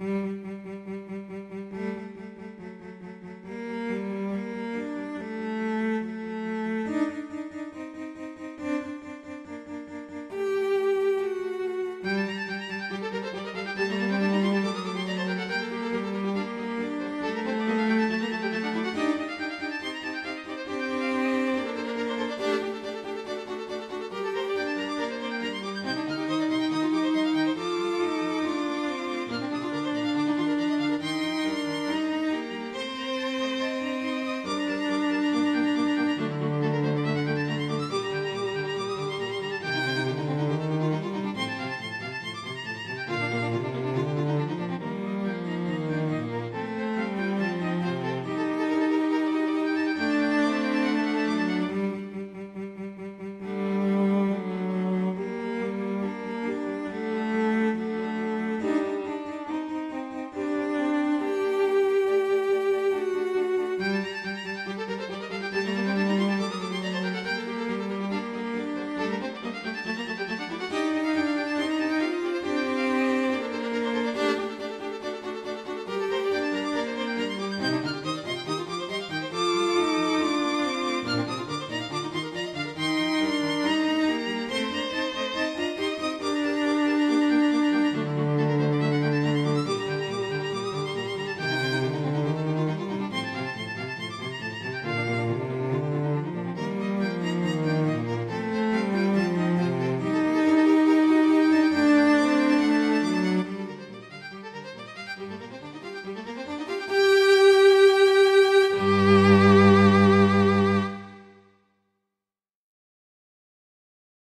Mm-hmm.